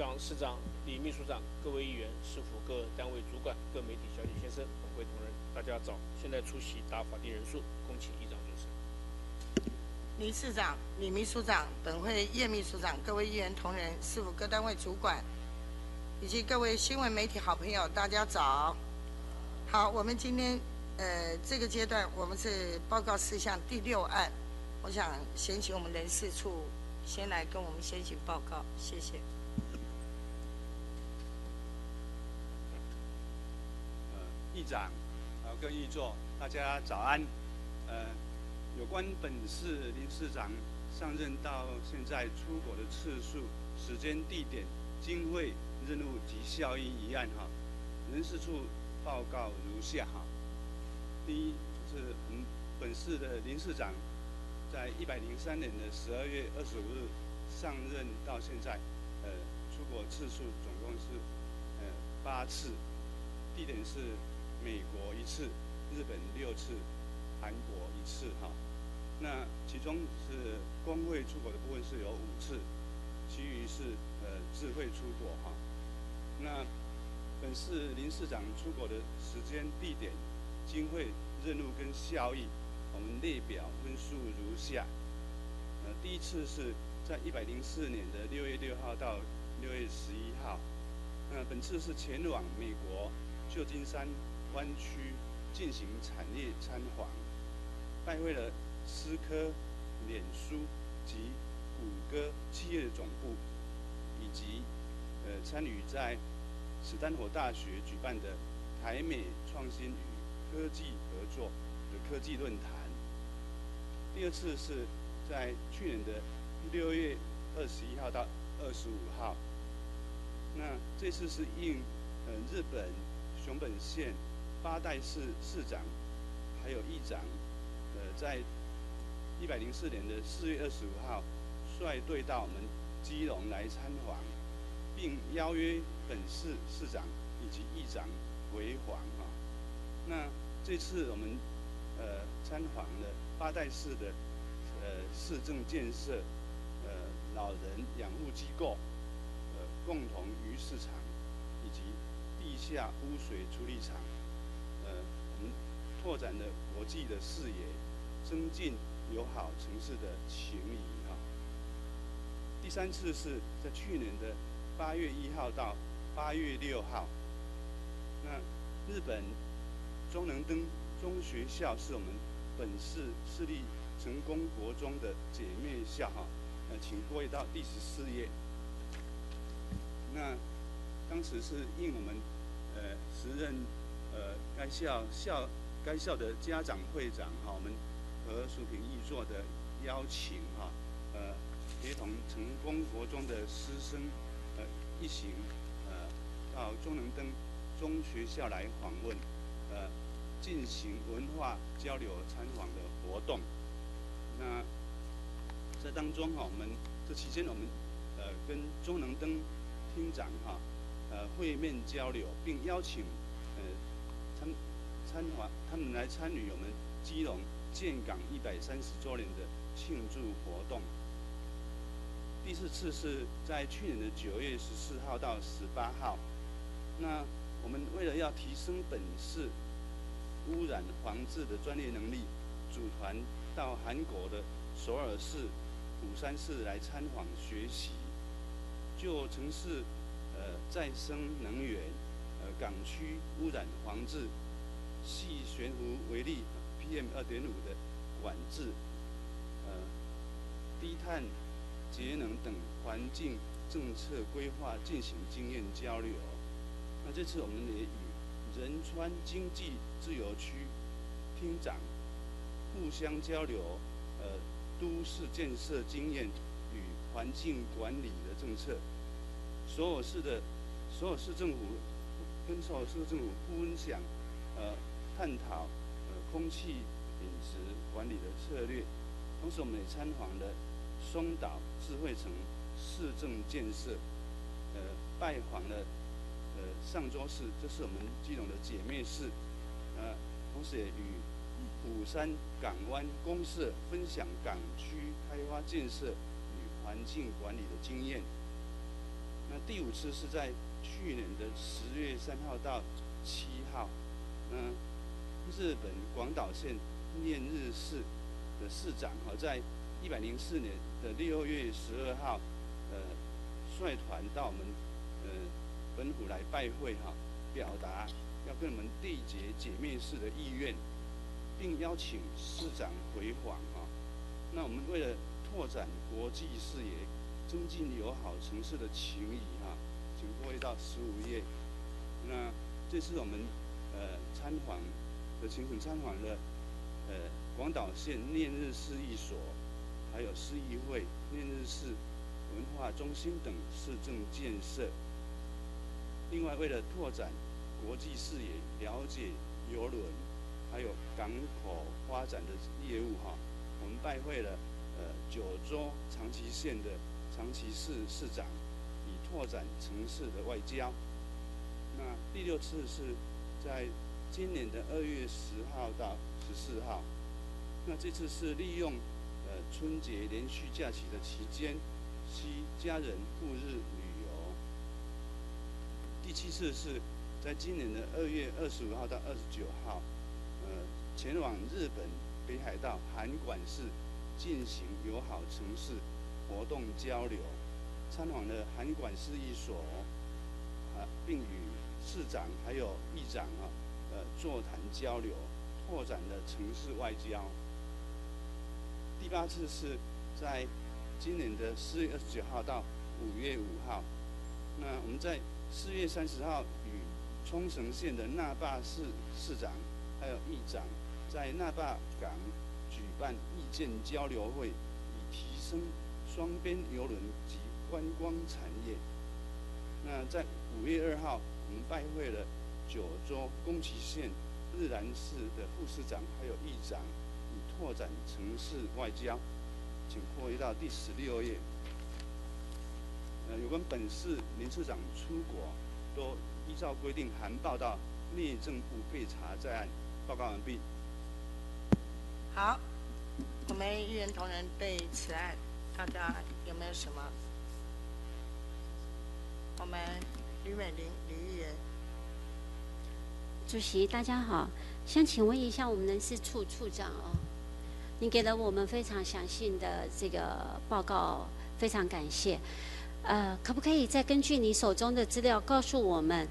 长、市长、李秘书长、各位议员、市府各单位主管、各媒体小姐先生、本会同仁，大家早。现在出席达法定人数，恭请议长主持。李市长、李秘书长、本会叶秘书长、各位议员同仁、市府各单位主管，以及各位新闻媒体好朋友，大家早。好，我们今天呃这个阶段，我们是报告事项第六案，我想先请我们人事处先来跟我们先行报告，谢谢。议长，呃，各议座，大家早安。呃，有关本市林市长上任到现在出国的次数、时间、地点、经费、任务及效益一案哈，人事处报告如下哈。第一就是我们本市的林市长，在一百零三年的十二月二十五日上任到现在，呃，出国次数总共是呃八次，地点是。美国一次，日本六次，韩国一次哈。那其中是工会出国的部分是有五次，其余是呃智慧出国哈。那本市林市长出国的时间、地点、经费、任务跟效益，我们列表分数如下。呃，第一次是在一百零四年的六月六号到六月十一号。那本次是前往美国旧金山。湾区进行产业参访，拜会了思科、脸书及谷歌企业的总部，以及呃参与在史丹佛大学举办的台美创新与科技合作的科技论坛。第二次是在去年的六月二十一号到二十五号，那这次是应呃日本熊本县。八代市市长还有议长，呃，在一百零四年的四月二十五号，率队到我们基隆来参访，并邀约本市市长以及议长回访啊。那这次我们呃参访了八代市的呃市政建设、呃老人养护机构、呃共同鱼市场以及地下污水处理厂。拓展了国际的视野，增进友好城市的情谊哈。第三次是在去年的八月一号到八月六号，那日本中能登中学校是我们本市私立成功国中的姐妹校哈，呃，请各位到第十四页。那当时是应我们呃时任呃该校校。该校的家长会长哈，我们和淑平义座的邀请哈，呃，陪同成功国中的师生呃一行呃到中能登中学校来访问，呃，进行文化交流参访的活动。那在当中哈，我们这期间我们呃跟中能登厅长哈呃会面交流，并邀请。参访，他们来参与我们基隆建港一百三十周年的庆祝活动。第四次是在去年的九月十四号到十八号。那我们为了要提升本市污染防治的专业能力，组团到韩国的首尔市、釜山市来参访学习，就城市呃再生能源、呃港区污染防治。细悬浮微粒 PM 二点五的管制，呃，低碳节能等环境政策规划进行经验交流。那这次我们也与仁川经济自由区厅长互相交流，呃，都市建设经验与环境管理的政策。所有市的所有市政府跟所有市政府分享，呃。探讨呃空气品质管理的策略，同时我们也参访了松岛智慧城市政建设，呃拜访了呃上周市，这是我们基隆的姐妹市，呃同时也与釜山港湾公社分享港区开发建设与环境管理的经验。那第五次是在去年的十月三号到七号，嗯，日本广岛县念日市的市长哈，在一百零四年的六月十二号，呃，率团到我们呃本府来拜会哈，表达要跟我们缔结姐妹市的意愿，并邀请市长回访哈。那我们为了拓展国际视野，增进友好城市的情谊哈，请各位到十五页。那这次我们呃参访的请请参访了呃广岛县念日市役所，还有市议会、念日市文化中心等市政建设。另外，为了拓展国际视野，了解邮轮还有港口发展的业务哈，我们拜会了呃九州长崎县的长崎市市长，以拓展城市的外交。那第六次是在今年的二月十号到十四号，那这次是利用呃春节连续假期的期间，悉家人赴日旅游。第七次是在今年的二月二十五号到二十九号，呃，前往日本北海道函馆市进行友好城市活动交流，参访了函馆市一所，啊，并与市长还有议长啊，呃，座谈交流，拓展的城市外交。第八次是在今年的四月二十九号到五月五号，那我们在四月三十号与冲绳县的那霸市市长还有议长在那霸港举办意见交流会，以提升双边邮轮及观光产业。那在五月二号。我们拜会了九州宫崎县日南市的副市长，还有议长，以拓展城市外交。请扩一到第十六页。呃，有关本市林市长出国，都依照规定函报到内政部备查在案。报告完毕。好，我们议员同仁对此案，大家有没有什么？我们。吕美玲，李议员。主席，大家好，想请问一下我们人事处处长哦，你给了我们非常详细的这个报告，非常感谢。呃，可不可以再根据你手中的资料告诉我们，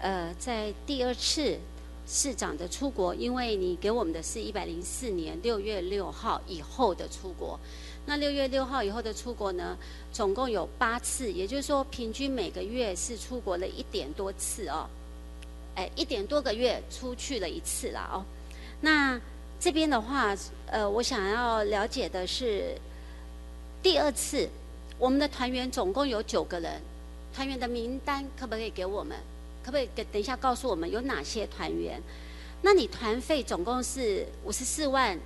呃，在第二次市长的出国，因为你给我们的是一百零四年六月六号以后的出国。那六月六号以后的出国呢，总共有八次，也就是说，平均每个月是出国了一点多次哦，哎，一点多个月出去了一次了哦。那这边的话，呃，我想要了解的是，第二次我们的团员总共有九个人，团员的名单可不可以给我们？可不可以给等一下告诉我们有哪些团员？那你团费总共是五十四万。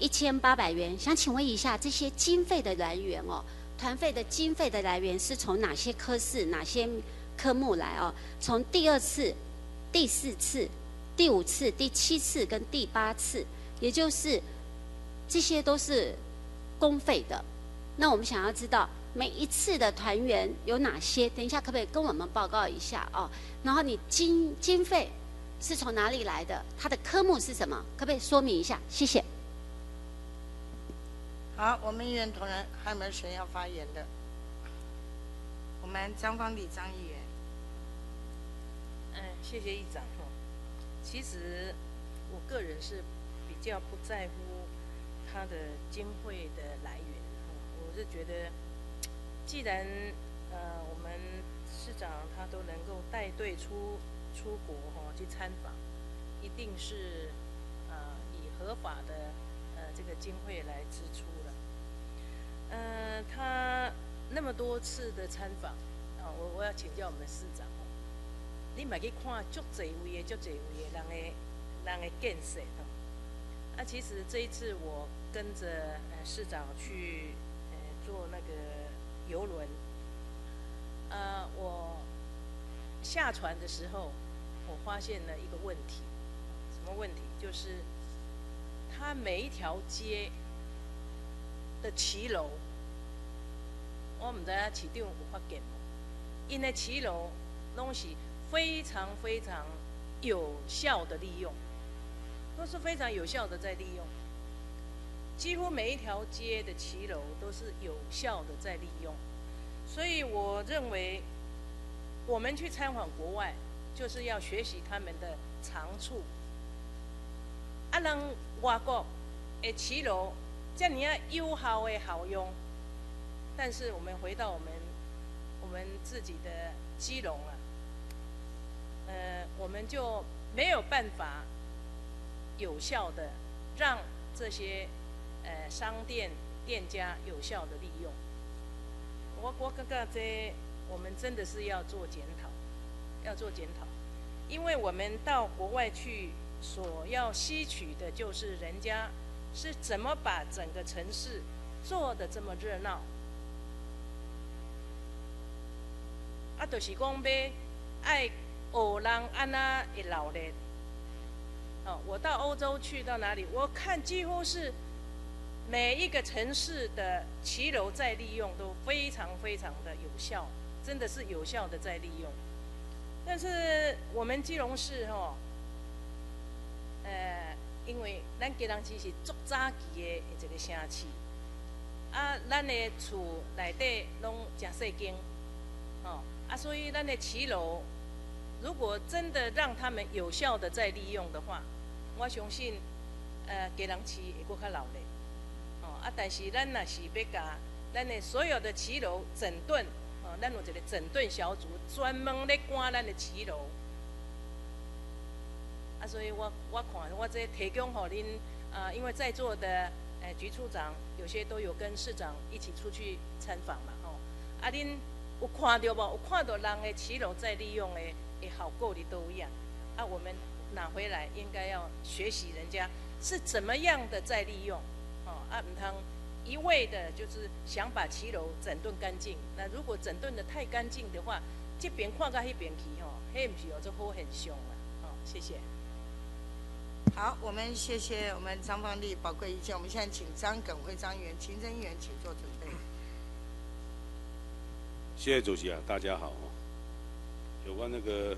一千八百元，想请问一下，这些经费的来源哦，团费的经费的来源是从哪些科室、哪些科目来哦？从第二次、第四次、第五次、第七次跟第八次，也就是这些都是公费的。那我们想要知道每一次的团员有哪些？等一下可不可以跟我们报告一下哦？然后你经经费是从哪里来的？它的科目是什么？可不可以说明一下？谢谢。好，我们议员同仁还有没有谁要发言的？我们张方礼张议员。嗯，谢谢议长哈。其实我个人是比较不在乎他的经费的来源哈。我是觉得，既然呃我们市长他都能够带队出出国哈去参访，一定是呃以合法的呃这个经费来支出。呃，他那么多次的参访，啊，我我要请教我们市长，你买去看足济位的足济位的人的人的建设哦。啊，其实这一次我跟着呃市长去呃坐那个游轮，呃，我下船的时候，我发现了一个问题，什么问题？就是他每一条街。的骑楼，我唔知啊，市长有发现？因为骑楼东西非常非常有效的利用，都是非常有效的在利用。几乎每一条街的骑楼都是有效的在利用，所以我认为，我们去参访国外，就是要学习他们的长处。啊，人外国的骑楼这样有效的好用，但是我们回到我们我们自己的基隆啊，呃，我们就没有办法有效的让这些。呃，商店店家有效的利用，我我刚刚这，我们真的是要做检讨，要做检讨，因为我们到国外去所要吸取的就是人家是怎么把整个城市做的这么热闹，啊，就是讲要爱学人安那一老咧，哦，我到欧洲去到哪里，我看几乎是。每一个城市的骑楼再利用都非常非常的有效，真的是有效的在利用。但是我们基隆市吼，呃，因为咱基隆市是足早期的一个城市，啊，咱的厝内底拢真细间，哦，啊，所以咱的骑楼如果真的让他们有效的再利用的话，我相信，呃，基隆市会更较老咧。啊，但是咱若是要甲咱的所有的骑楼整顿，哦，咱有一个整顿小组，专门咧管咱的骑楼。啊，所以我我看我这提供互恁，啊，因为在座的呃局处长有些都有跟市长一起出去参访嘛，吼。啊，恁有看到无？有看到人的骑楼在利用的，的好够的都一样。啊，我们拿回来应该要学习人家是怎么样的在利用。哦啊，唔通一味的，就是想把骑楼整顿干净。那如果整顿的太干净的话，这边看到那边去吼，那不是哦，这火很凶啊。好，谢谢。好，我们谢谢我们张方丽宝贵意见。我们现在请张耿辉张议员、秦真议员请做准备。谢谢主席啊，大家好。有关那个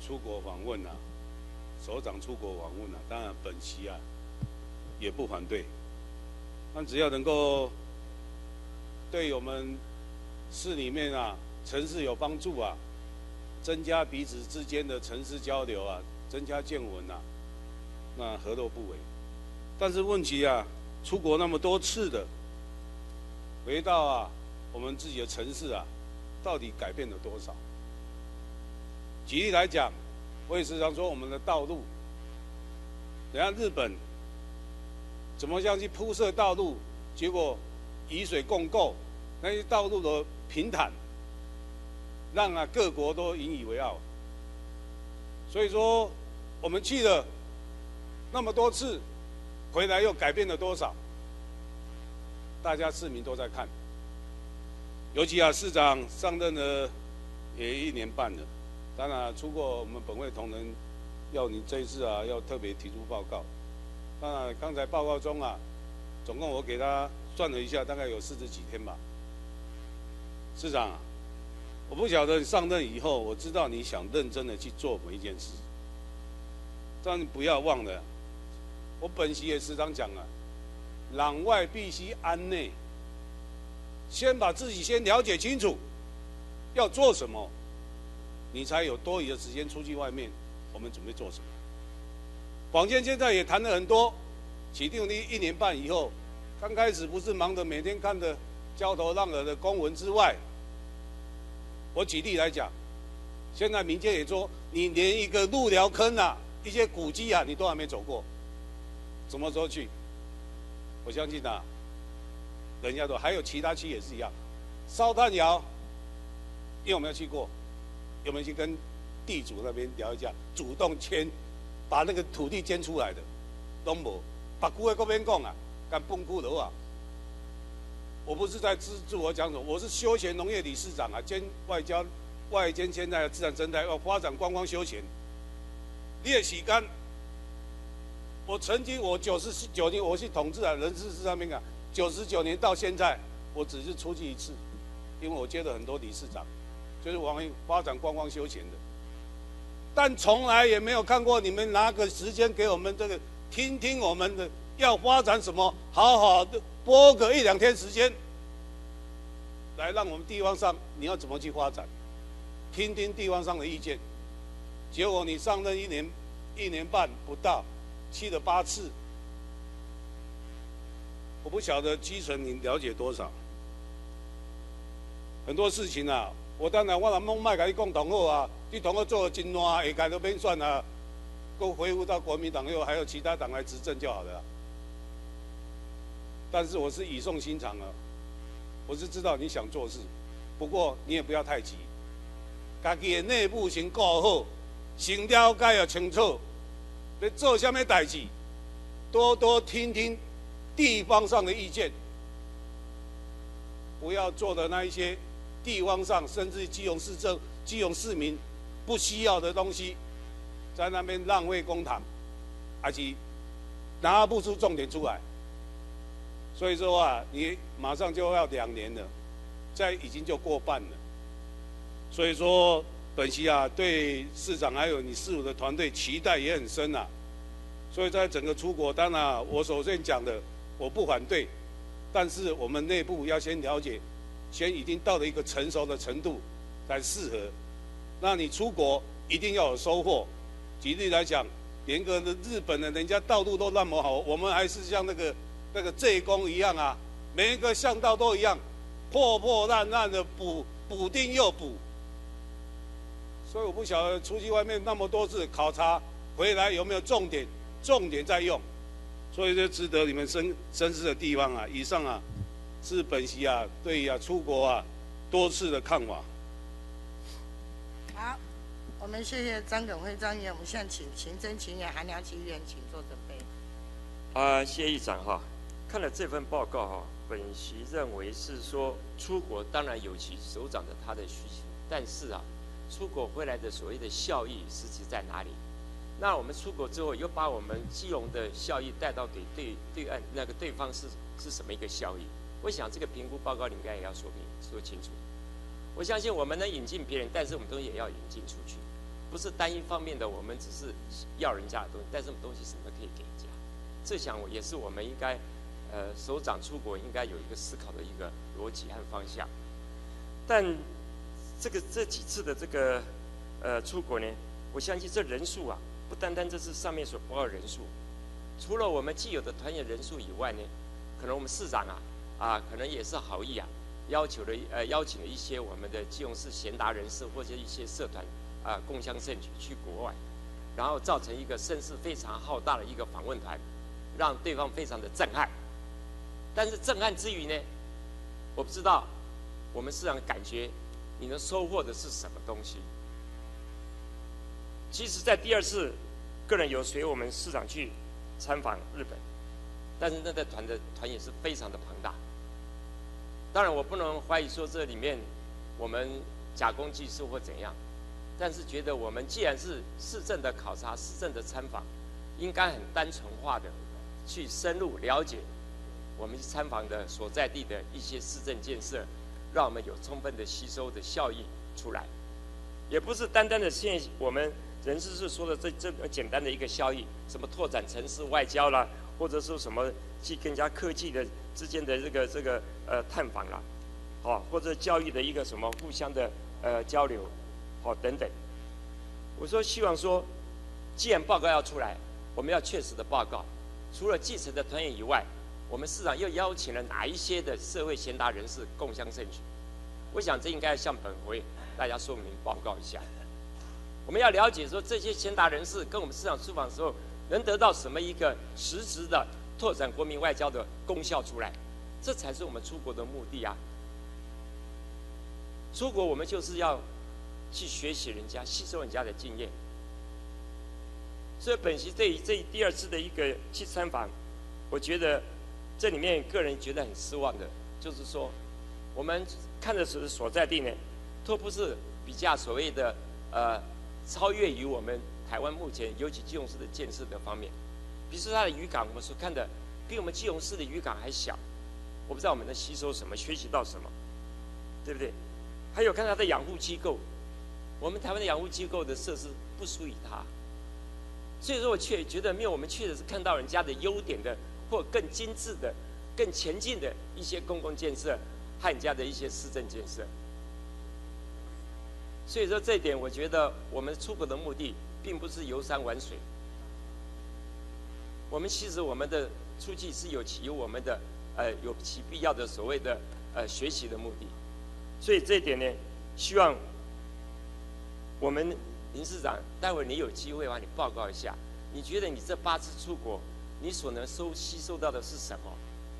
出国访问啊，首长出国访问啊，当然本席啊也不反对。但只要能够对我们市里面啊、城市有帮助啊，增加彼此之间的城市交流啊，增加见闻啊，那何乐不为？但是问题啊，出国那么多次的，回到啊我们自己的城市啊，到底改变了多少？举例来讲，我也时常说我们的道路，人家日本。怎么样去铺设道路？结果雨水共构，那些道路的平坦，让啊各国都引以为傲。所以说，我们去了那么多次，回来又改变了多少？大家市民都在看。尤其啊，市长上任了也一年半了，当然出过我们本会同仁要你这一次啊，要特别提出报告。当然刚才报告中啊，总共我给他算了一下，大概有四十几天吧。市长，我不晓得你上任以后，我知道你想认真的去做每一件事，但你不要忘了，我本席也时常讲啊，攘外必须安内，先把自己先了解清楚，要做什么，你才有多余的时间出去外面，我们准备做什么。广建现在也谈了很多，启定的一年半以后，刚开始不是忙着每天看着焦头烂额的公文之外，我举例来讲，现在民间也说，你连一个路寮坑啊，一些古迹啊，你都还没走过，什么时候去？我相信啊，人家都还有其他区也是一样，烧炭窑，因为我们要去过，有没有去跟地主那边聊一下，主动签？把那个土地捐出来的，都无，把古的嗰边讲啊，干崩库的话，我不是在自自我讲什么，我是休闲农业理事长啊，兼外交，外兼现在的自然生态要发展观光休闲。你也洗干，我曾经我九十九年我去统治啊，人事是上面啊，九十九年到现在，我只是出去一次，因为我接了很多理事长，就是往发展观光休闲的，但从来也没有看过你们拿个时间给我们这个听听我们的要发展什么，好好的播个一两天时间，来让我们地方上你要怎么去发展，听听地方上的意见。结果你上任一年一年半不到，去了八次，我不晓得基层你了解多少。很多事情啊，我当然我若拢卖甲你讲同好啊，你同我做真烂，下届都免算啊，够恢复到国民党又还有其他党来执政就好了。但是我是语重心长啊，我是知道你想做事，不过你也不要太急，家己的内部先搞好，先了解要清楚，要做什么代志，多多听听地方上的意见，不要做的那一些。地方上，甚至基隆市政、基隆市民不需要的东西，在那边浪费公帑，还是拿不出重点出来。所以说啊，你马上就要两年了，在已经就过半了。所以说，本席啊，对市长还有你市府的团队期待也很深呐。所以在整个出国，当然我首先讲的，我不反对，但是我们内部要先了解。先已经到了一个成熟的程度，才适合。那你出国一定要有收获。举例来讲，连个日本的人家道路都那么好，我们还是像那个那个浙工一样啊，每一个巷道都一样，破破烂烂的补补丁又补。所以我不晓得出去外面那么多次考察回来有没有重点，重点在用。所以这值得你们深深思的地方啊。以上啊。是本席啊，对啊，出国啊，多次的看法。好，我们谢谢张耿辉张议员，我们现在请秦真秦员、韩良琪议员，请做准备。啊，谢议长哈，看了这份报告哈，本席认为是说出国当然有其首长的他的需求，但是啊，出国回来的所谓的效益实际在哪里？那我们出国之后又把我们基隆的效益带到给对对岸那个对方是是什么一个效益？我想这个评估报告里应该也要说明说清楚。我相信我们能引进别人，但是我们东西也要引进出去，不是单一方面的。我们只是要人家的东西，但是我们东西什么可以给人家？这想我也是我们应该，呃，首长出国应该有一个思考的一个逻辑和方向。但这个这几次的这个呃出国呢，我相信这人数啊，不单单这是上面所报的人数，除了我们既有的团员人数以外呢，可能我们市长啊。啊，可能也是好意啊，要求了呃邀请了一些我们的基隆市贤达人士或者一些社团啊共襄盛举去国外，然后造成一个声势非常浩大的一个访问团，让对方非常的震撼。但是震撼之余呢，我不知道我们市场感觉你能收获的是什么东西。其实，在第二次，个人有随我们市长去参访日本，但是那个团的团也是非常的庞大。当然，我不能怀疑说这里面我们假公济私或怎样，但是觉得我们既然是市政的考察、市政的参访，应该很单纯化的去深入了解我们参访的所在地的一些市政建设，让我们有充分的吸收的效益出来，也不是单单的现我们人事是说的这这么简单的一个效益，什么拓展城市外交啦，或者说什么去更加科技的。之间的这个这个呃探访啦，好或者教育的一个什么互相的呃交流，好等等。我说希望说，既然报告要出来，我们要确实的报告。除了继承的团员以外，我们市长又邀请了哪一些的社会贤达人士共襄盛举？我想这应该向本会大家说明报告一下。我们要了解说这些贤达人士跟我们市长出访的时候，能得到什么一个实质的。拓展国民外交的功效出来，这才是我们出国的目的啊！出国我们就是要去学习人家，吸收人家的经验。所以本席这这第二次的一个去参访，我觉得这里面个人觉得很失望的，就是说我们看的是所在地呢，都不是比较所谓的呃超越于我们台湾目前尤其金融市的建设的方面。比如说它的渔港，我们所看的比我们基隆市的渔港还小，我不知道我们能吸收什么，学习到什么，对不对？还有看他的养护机构，我们台湾的养护机构的设施不输于他，所以说我却觉得没有我们确实是看到人家的优点的，或更精致的、更前进的一些公共建设和人家的一些市政建设。所以说这一点，我觉得我们出国的目的并不是游山玩水，我们其实我们的出去是有其有我们的呃有其必要的所谓的呃学习的目的。所以这一点呢，希望我们林市长，待会你有机会的话，你报告一下，你觉得你这八次出国，你所能收吸收到的是什么？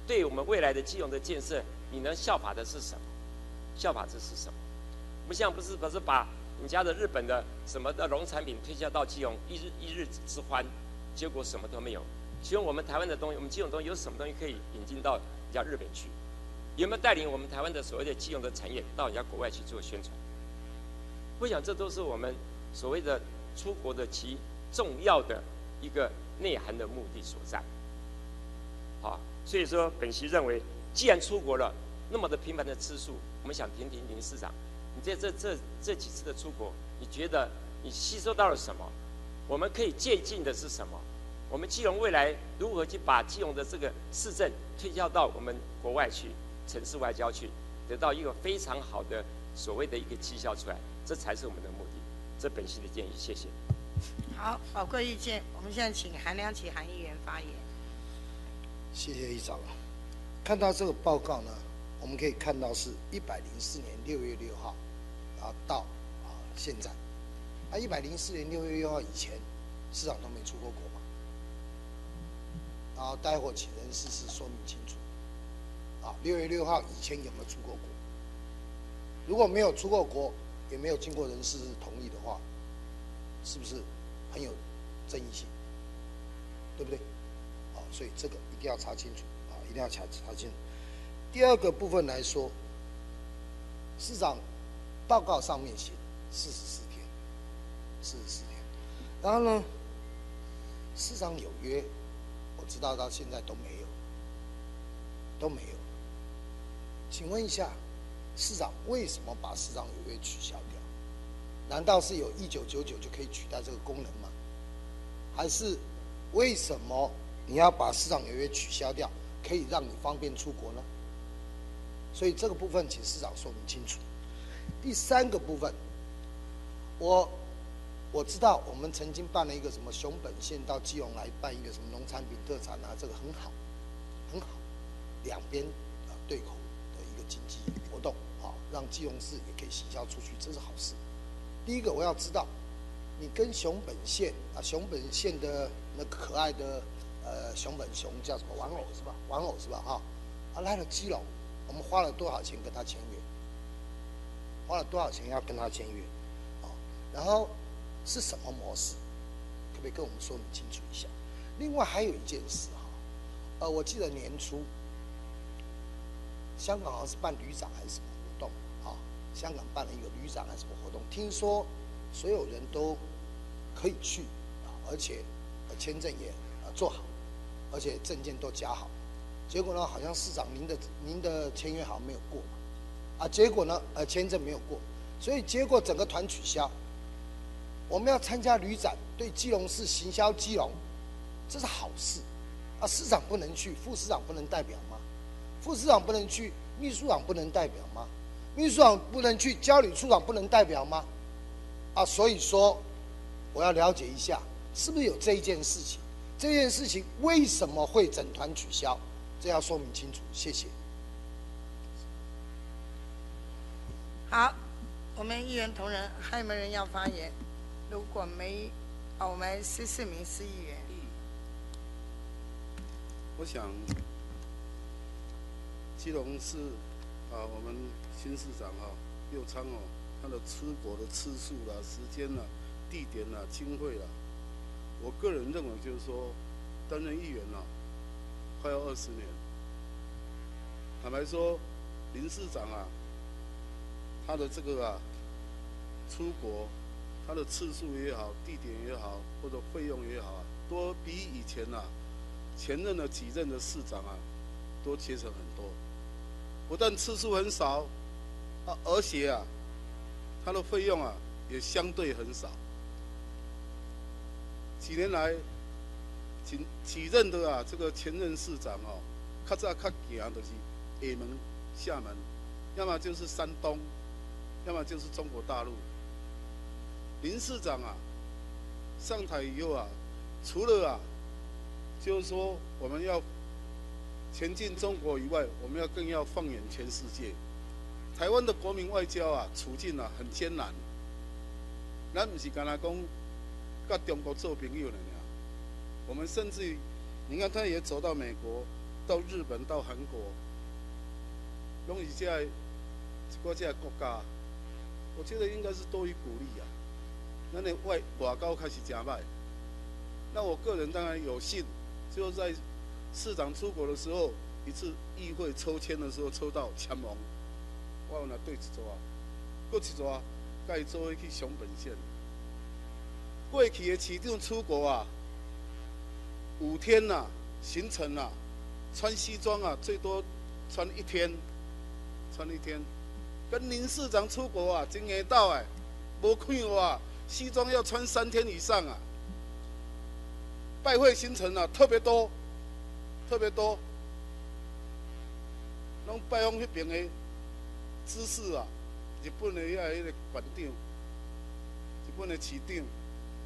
对我们未来的金融的建设，你能效法的是什么？效法这是什么？不像不是不是把你家的日本的什么的农产品推销到金融，一日一日之欢，结果什么都没有。希望我们台湾的东西，我们基隆东西有什么东西可以引进到人家日本去？有没有带领我们台湾的所谓的基隆的产业到人家国外去做宣传？我想这都是我们所谓的出国的其重要的一个内涵的目的所在。好，所以说本席认为，既然出国了那么的频繁的次数，我们想听听林市长，你在这这这几次的出国，你觉得你吸收到了什么？我们可以借鉴的是什么？我们基隆未来如何去把基隆的这个市政推销到我们国外去？城市外交去，得到一个非常好的所谓的一个绩效出来，这才是我们的目的。这本席的建议，谢谢。好，宝贵意见。我们现在请韩良启韩议员发言。谢谢议长。看到这个报告呢，我们可以看到是一百零四年六月六号，然后到啊现在，啊一百零四年六月六号以前，市长都没出过国嘛。然后待会请人事室说明清楚。啊，六月六号以前有没有出过国？如果没有出过国，也没有经过人事同意的话，是不是很有争议性？对不对？啊，所以这个一定要查清楚啊，一定要查查清楚。第二个部分来说，市长报告上面写四十四天，四十四天，然后呢，市长有约，我知道到现在都没有，都没有。请问一下，市长为什么把市长有约取消掉？难道是有一九九九就可以取代这个功能吗？还是为什么你要把市长有约取消掉，可以让你方便出国呢？所以这个部分请市长说明清楚。第三个部分，我我知道我们曾经办了一个什么熊本县到基隆来办一个什么农产品特产啊，这个很好，很好，两边啊对口的一个。经济活动，啊，让基隆市也可以行销出去，这是好事。第一个我要知道，你跟熊本县啊，熊本县的那可爱的呃熊本熊叫什么玩偶是吧？玩偶是吧？哈，啊来了基隆，我们花了多少钱跟他签约？花了多少钱要跟他签约？啊，然后是什么模式？可不可以跟我们说明清楚一下？另外还有一件事哈，呃，我记得年初。香港好像是办旅展还是什么活动啊？香港办了一个旅展还是什么活动？听说所有人都可以去啊，而且签证也做好，而且证件都加好。结果呢，好像市长您的您的签约好像没有过啊。结果呢，呃，签证没有过，所以结果整个团取消。我们要参加旅展，对基隆市行销基隆，这是好事啊。市长不能去，副市长不能代表吗？副市长不能去，秘书长不能代表吗？秘书长不能去，交旅处长不能代表吗？啊，所以说，我要了解一下，是不是有这一件事情？这件事情为什么会整团取消？这要说明清楚。谢谢。好，我们议员同仁还有没有人要发言？如果没，啊，我们是四名市议员。我想。基隆市啊，我们新市长啊，右昌哦，他的出国的次数啦、时间啦、地点啦、经费啦，我个人认为就是说，担任议员啊，快要二十年。坦白说，林市长啊，他的这个啊，出国，他的次数也好，地点也好，或者费用也好，都比以前呐，前任的几任的市长啊，都节省很多。不但次数很少，啊，而且啊，它的费用啊也相对很少。几年来，几几任的啊这个前任市长哦，较早较行的是厦门、厦门，要么就是山东，要么就是中国大陆。林市长啊上台以后啊，除了啊就是说我们要前进中国以外，我们要更要放眼全世界。台湾的国民外交啊，处境啊很艰难。咱不是干那讲，跟中国做朋友了呢。我们甚至于，你看他也走到美国、到日本、到韩国，拢是这国这国家，我觉得应该是多于鼓励啊。那那外外交开始加卖，那我个人当然有幸，就在市长出国的时候，一次议会抽签的时候抽到签盟。我有那对一组啊，过一组啊，该做去熊本县。过去的市长出国啊，五天呐，行程啊，穿西装啊，最多穿一天，穿一天。跟林市长出国啊，真下到哎，无看啊，西装要穿三天以上啊。拜会行程啊，特别多，特别多，拢拜访那边的。知识啊，日本的遐迄个馆长，日本的市长，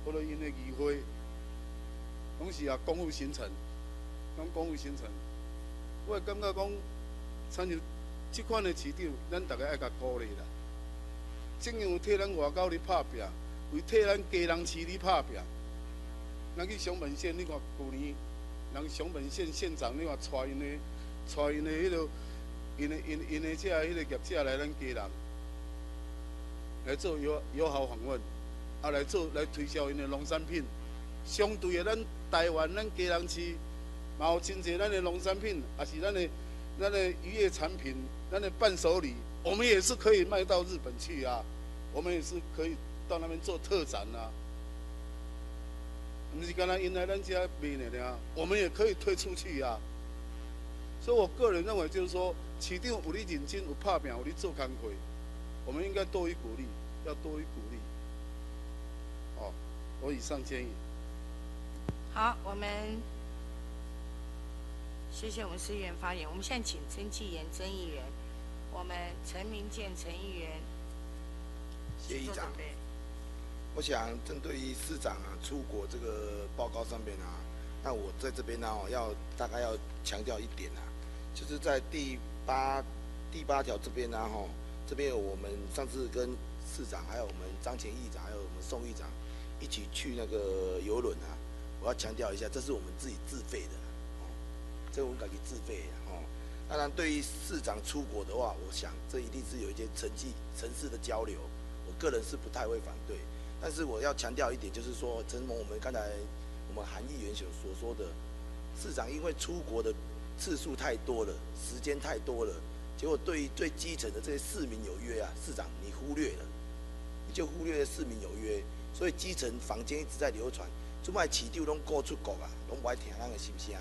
或者因的议会，拢是啊公务行程，讲公务行程，我会感觉讲，参像即款的市长，咱大家爱甲鼓励啦。正样替咱外交咧拍拼，为替咱家人市咧拍拼。咱去熊本县，你看去年，人熊本县县长，你看带因的，带因的迄个。因的因因的这迄个业者来咱家人来做友友好访问，啊来做来推销因的农产品。相对的，咱台湾咱家人市嘛有真济咱的农产品，也是咱的咱的渔业产品，咱的伴手礼，我们也是可以卖到日本去啊。我们也是可以到那边做特展啊。你是刚才因来咱家卖的啊，我们也可以推出去啊。所以我个人认为，就是说。市长有你认真、有拍拼、有你做工课，我们应该多于鼓励，要多于鼓励。哦，我以上建议。好，我们谢谢我们市议员发言。我们现在请曾纪言曾议员，我们陈明健陈议员。谢议长。我想针对于市长啊出国这个报告上面啊，那我在这边呢，要大概要强调一点啊，就是在第。八第八条这边呢，哈，这边有我们上次跟市长，还有我们张前议长，还有我们宋议长一起去那个游轮啊。我要强调一下，这是我们自己自费的，哦，这我们自己自费的，哦。当然，对于市长出国的话，我想这一定是有一些城际、城市的交流，我个人是不太会反对。但是我要强调一点，就是说，承蒙我们刚才我们韩议员所所说的，市长因为出国的。次数太多了，时间太多了，结果对于最基层的这些市民有约啊，市长你忽略了，你就忽略了市民有约，所以基层坊间一直在流传，出卖起丢拢过出国啊，拢不爱听那个信息啊。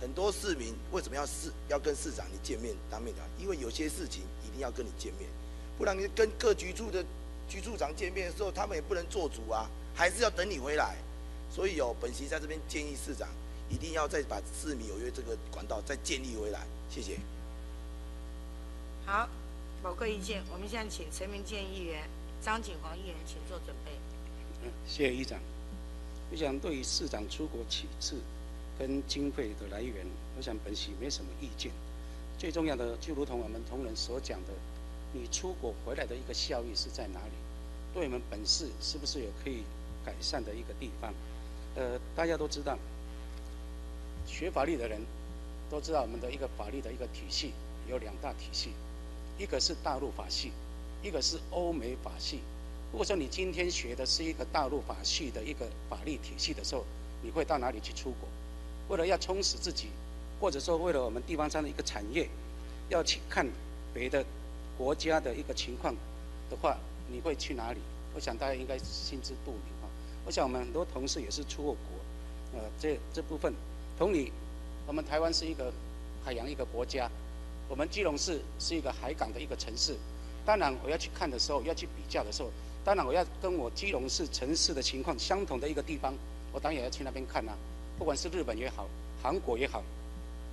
很多市民为什么要市要跟市长你见面当面聊？因为有些事情一定要跟你见面，不然你跟各局处的局处长见面的时候，他们也不能做主啊，还是要等你回来。所以有本席在这边建议市长。一定要再把市民有约这个管道再建立回来，谢谢。好，某个意见，我们现在请陈明建议员、张景煌议员，请做准备。嗯，谢谢议长。我想对于市长出国启次跟经费的来源，我想本席没什么意见。最重要的，就如同我们同仁所讲的，你出国回来的一个效益是在哪里？对我们本市是不是有可以改善的一个地方？呃，大家都知道。学法律的人都知道，我们的一个法律的一个体系有两大体系，一个是大陆法系，一个是欧美法系。如果说你今天学的是一个大陆法系的一个法律体系的时候，你会到哪里去出国？为了要充实自己，或者说为了我们地方上的一个产业，要去看别的国家的一个情况的话，你会去哪里？我想大家应该心知肚明啊。我想我们很多同事也是出过国，呃，这这部分。同理，我们台湾是一个海洋一个国家，我们基隆市是一个海港的一个城市，当然我要去看的时候，要去比较的时候，当然我要跟我基隆市城市的情况相同的一个地方，我当然要去那边看啊。不管是日本也好，韩国也好，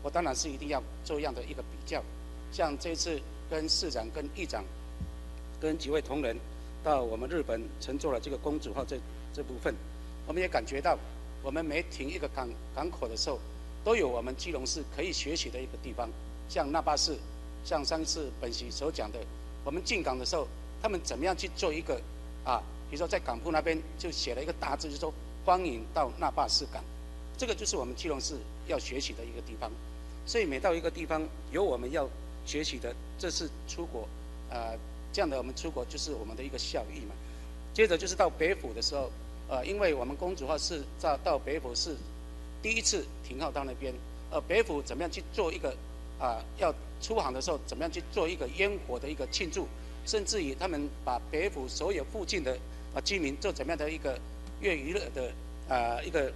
我当然是一定要做这样的一个比较。像这次跟市长、跟议长、跟几位同仁到我们日本乘坐了这个公主号这这部分，我们也感觉到，我们每停一个港港口的时候，都有我们基隆市可以学习的一个地方。像那霸市，像上次本席所讲的，我们进港的时候，他们怎么样去做一个啊？比如说在港铺那边就写了一个大字，就说欢迎到那霸市港。这个就是我们基隆市要学习的一个地方，所以每到一个地方有我们要学习的，这是出国，呃，这样的我们出国就是我们的一个效益嘛。接着就是到北府的时候，呃，因为我们公主号是到到北府是第一次停靠到那边，呃，北府怎么样去做一个啊，要出航的时候怎么样去做一个烟火的一个庆祝，甚至于他们把北府所有附近的啊居民做怎么样的一个乐娱乐的啊一个。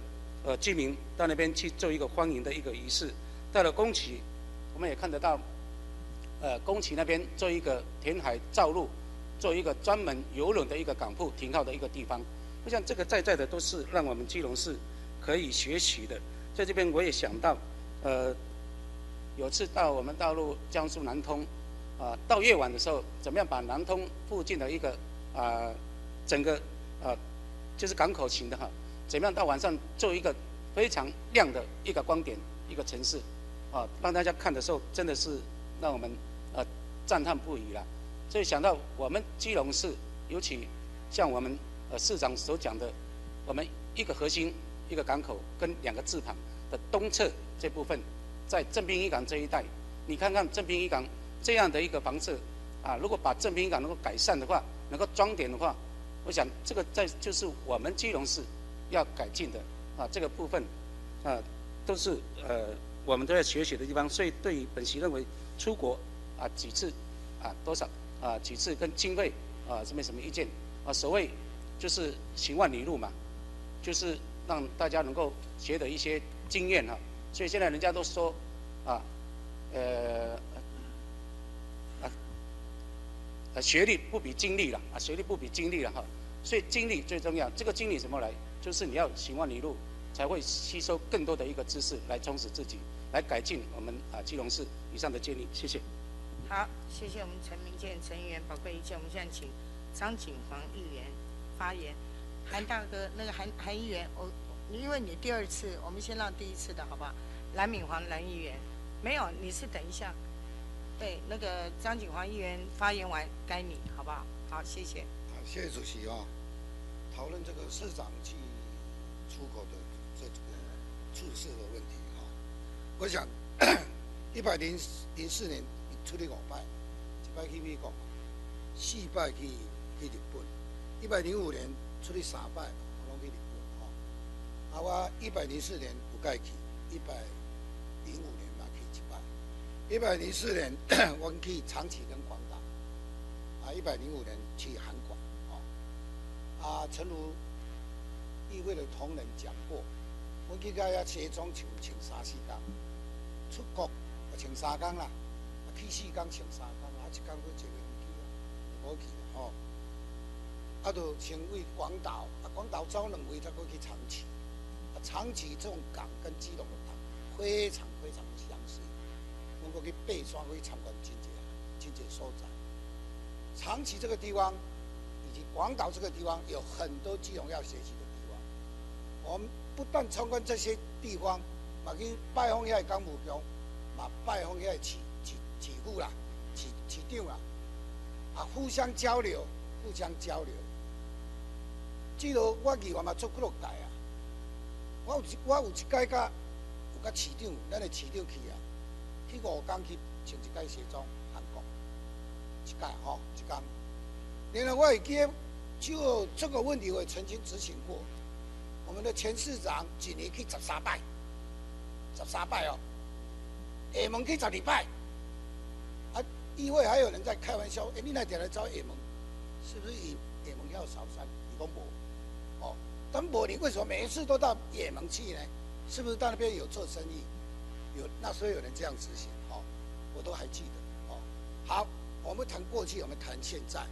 呃，居民到那边去做一个欢迎的一个仪式。到了宫崎，我们也看得到，呃，宫崎那边做一个填海造陆，做一个专门游轮的一个港铺停靠的一个地方。我想这个在在的都是让我们基隆市可以学习的。在这边我也想到，呃，有次到我们大陆江苏南通，啊，到夜晚的时候，怎么样把南通附近的一个啊，整个啊，就是港口型的哈。怎么样到晚上做一个非常亮的一个光点一个城市，啊，让大家看的时候真的是让我们赞叹不已了。所以想到我们基隆市，尤其像我们呃市长所讲的，我们一个核心一个港口跟两个字旁的东侧这部分，在正滨渔港这一带，你看看正滨渔港这样的一个房子啊，如果把正滨渔港能够改善的话，能够装点的话，我想这个在就是我们基隆市。要改进的啊，这个部分啊，都是呃我们都要学习的地方。所以对本席认为出国啊几次啊多少啊几次跟经费啊是没什么意见啊。所谓就是行万里路嘛，就是让大家能够学得一些经验哈。所以现在人家都说啊呃啊啊学历不比经历了啊学历不比经历了哈。所以经历最重要，这个经历怎么来？就是你要行万里路，才会吸收更多的一个知识来充实自己，来改进我们啊基隆市以上的建议。谢谢。好，谢谢我们陈明健陈议员宝贵意见。我们现在请张景煌议员发言。韩大哥，那个韩韩议员，我因为你第二次，我们先让第一次的好不好？蓝敏煌蓝议员，没有，你是等一下。对，那个张景煌议员发言完该你，好不好？好，谢谢。好，谢谢主席啊。讨论这个市长去。出口的这个注释的问题哈，我想一百零零四年出去五摆，一摆去美国，四摆去去日本，一百零五年出去三摆，我拢去日本哈。啊，我一百零四年不该去，一百零五年嘛去一摆，一百零四年 我去长崎跟广岛，啊，一百零五年去韩国，啊，啊，诚如。议会的同仁讲过，我去到遐西装就穿三四工，出国穿三工啦，去四工穿三工，啊一工搁一个月去啊，无去吼。啊，就先为广岛，啊广岛走两回才过去长崎，啊长崎这种港跟基隆的港非常非常的相似，能够去背山去参观真济真济所在。长崎这个地方以及广岛这个地方有很多基隆要学习的地方。我们不但参观这些地方，嘛去拜访遐港务局，嘛拜访遐市市市府啦、市市长啦，啊，互相交流，互相交流。记得我去我嘛做几落届啊，我有一我有一届甲有甲市长，咱的市长去啊，去五工去穿一届西装，韩国一届吼一工。然后我会记就这个问题，我曾经咨询过。我们的前市长一年去十三拜，十三拜哦，厦门去十二拜，议会还有人在开玩笑，哎，你那天来找厦门，是不是以厦门要扫山？你讲无？哦，但无你为什么每一次都到厦门去呢？是不是到那边有做生意？有那时候有人这样执行，哦，我都还记得，哦，好，我们谈过去，我们谈现在。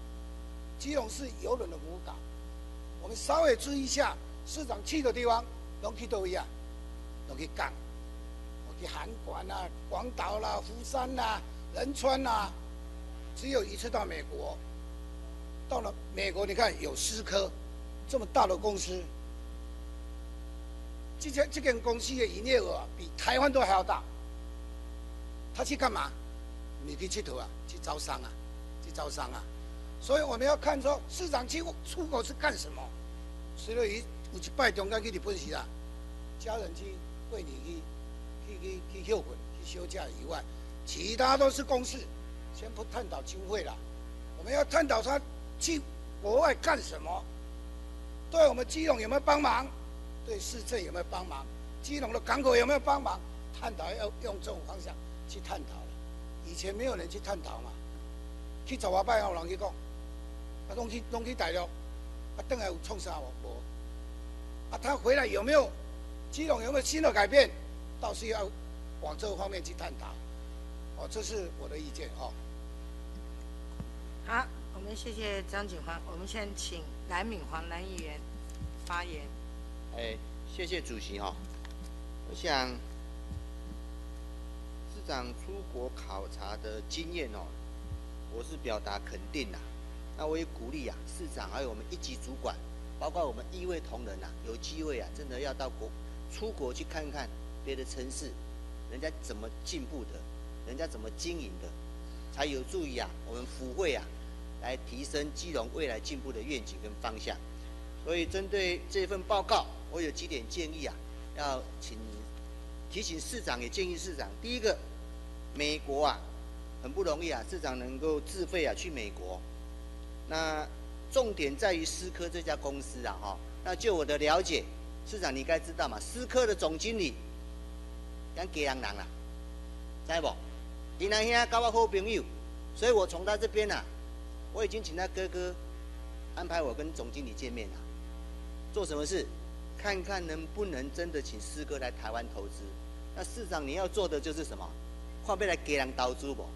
基隆是游轮的母港，我们稍微注意一下，市长去的地方，拢去都一样，拢去港，去函馆啦、广岛啦、福山啦、仁川啦，只有一次到美国。到了美国，你看有思科这么大的公司，这家这间公司的营业额比台湾都还要大。他去干嘛？你去去头啊，去招商啊，去招商啊。所以我们要看说市场去出口是干什么？除了于有一拜中间去日本时啊，家人去桂林去去去去休困去休假以外，其他都是公事，先不探讨经费了。我们要探讨他去国外干什么，对我们基隆有没有帮忙？对市政有没有帮忙？基隆的港口有没有帮忙？探讨要用这种方向去探讨了。以前没有人去探讨嘛，去找外拜有人去讲。啊，拢去拢去大陆，啊，等下有创啥无？无。啊，他回来有没有基隆有没有新的改变？倒是要往这个方面去探讨。哦，这是我的意见哦。好，我们谢谢张景华。我们现在请蓝敏煌蓝议员发言。哎，谢谢主席哦。我想市长出国考察的经验哦，我是表达肯定的。那我也鼓励啊，市长还有我们一级主管，包括我们一位同仁呐，有机会啊，真的要到国出国去看看别的城市，人家怎么进步的，人家怎么经营的，才有助于啊我们府会啊来提升基隆未来进步的愿景跟方向。所以针对这份报告，我有几点建议啊，要请提醒市长，也建议市长，第一个，美国啊很不容易啊，市长能够自费啊去美国。那重点在于思科这家公司啊，哈。那就我的了解，市长你该知道嘛，思科的总经理，杨吉人人啦，知不？吉人兄交我好朋友，所以我从他这边啊，我已经请他哥哥安排我跟总经理见面了。做什么事？看看能不能真的请师哥来台湾投资。那市长你要做的就是什么？换不来给人投资不？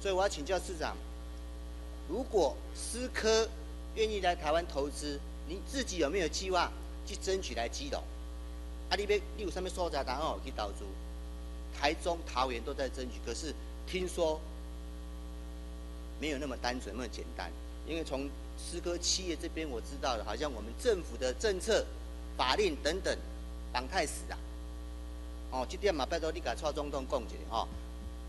所以我要请教市长。如果思科愿意来台湾投资，你自己有没有计划去争取来基隆？啊，你别你有上面说在台湾去投资，台中、桃园都在争取，可是听说没有那么单纯、那么简单。因为从诗歌企业这边我知道的，好像我们政府的政策、法令等等绑太死啊。哦，这点嘛，拜托你给蔡总统讲一下哦。